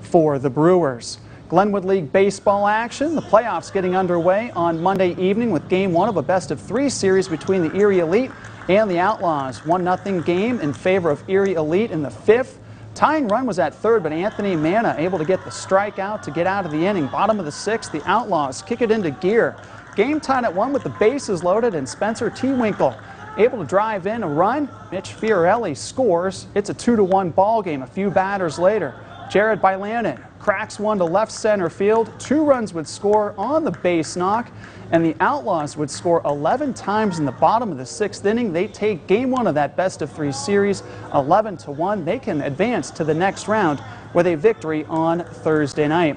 for the Brewers. Glenwood League baseball action. The playoffs getting underway on Monday evening with game one of a best of three series between the Erie Elite and the Outlaws. 1 0 game in favor of Erie Elite in the fifth. Tying run was at third, but Anthony Manna able to get the strikeout to get out of the inning. Bottom of the sixth, the Outlaws kick it into gear. Game tied at one with the bases loaded, and Spencer T. Winkle able to drive in a run. Mitch Fiorelli scores. It's a 2 to 1 ball game a few batters later. Jared Bylanen cracks one to left center field. Two runs would score on the base knock, and the Outlaws would score 11 times in the bottom of the sixth inning. They take game one of that best of three series 11 to 1. They can advance to the next round with a victory on Thursday night.